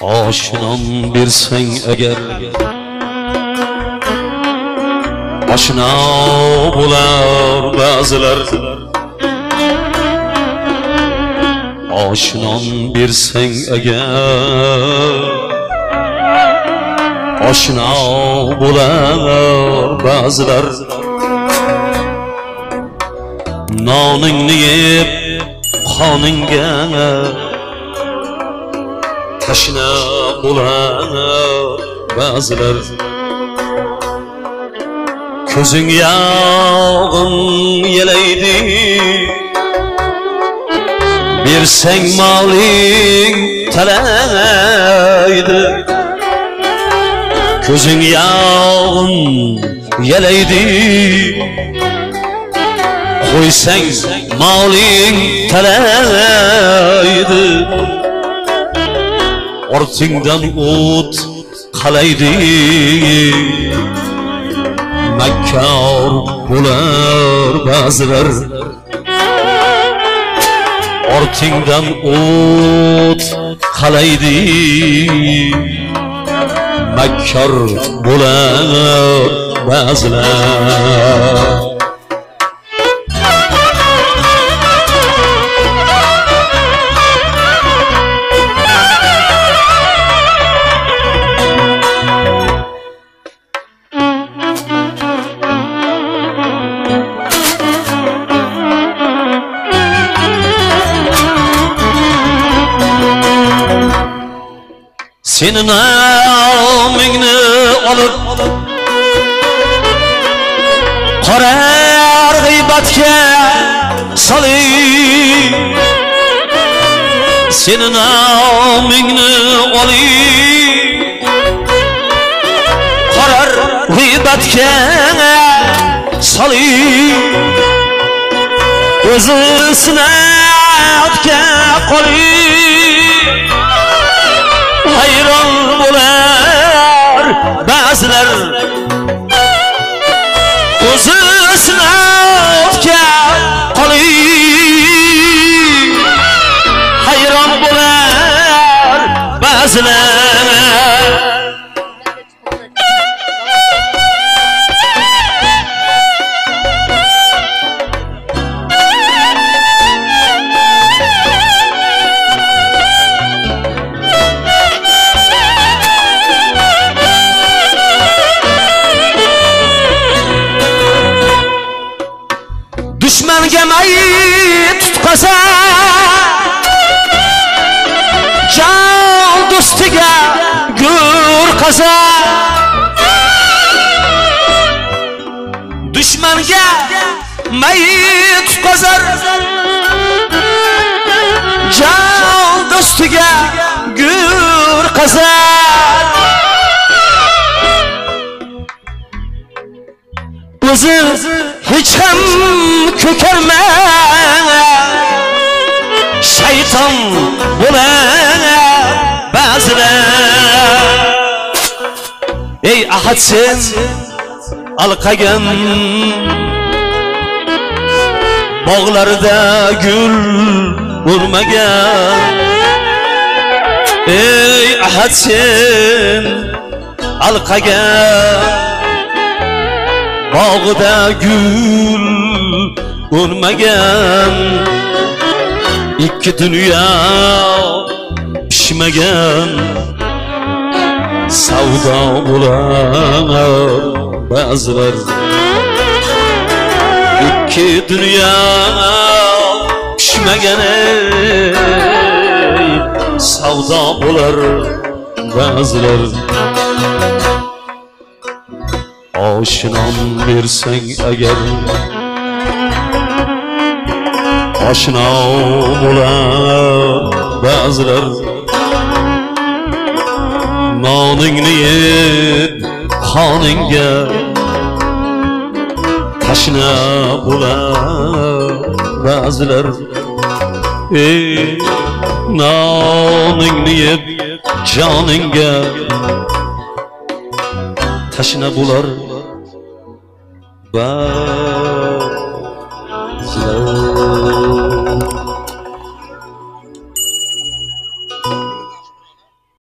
Oshnon bersang agar Oshno bo'lar ba'zilar Oshnon bersang agar Oshno bo'lar ba'zilar Noningni yeb qoningga tashna bo'lar ba'zilar ko'zing yog'in yelaydi bersang moling talaydi ko'zing yog'in yelaydi qo'ysang moling talaydi ortingdan o't qalaydi makkor bo'lar ba'zilar ortingdan o't qalaydi makkor bo'lar ba'zilar Senin namingni olib Qorar g'iybatga solib Senin namingni olib Qorar g'iybatga solib O'zi sinatga qolib hayron bo'lar ba'zilar o'zi sinovga qolib hayron bo'lar ba'zilar mayit tutqaza jon do'stiga gur qaza dushmanga mayit tutqazar jon do'stiga gur qazar o'zi hech ham ko'karma shayton bo'lar ba'zilar ey ahad sen alqagan bog'larida gul o'rmagan ey ahad sen alqagan bog'ida gul o'rmagan ikki dunyo pishmagan savdo bo'lar ba'zilar ikki dunyo pishmagan ey, savdo bo'lar ba'zilar oshinon bersang agar bo'lar ba'zilar noningni yeb qoningga tashna bo'lar ba'zilar ey noningni yeb joningga tashna bo'lar ba'zilar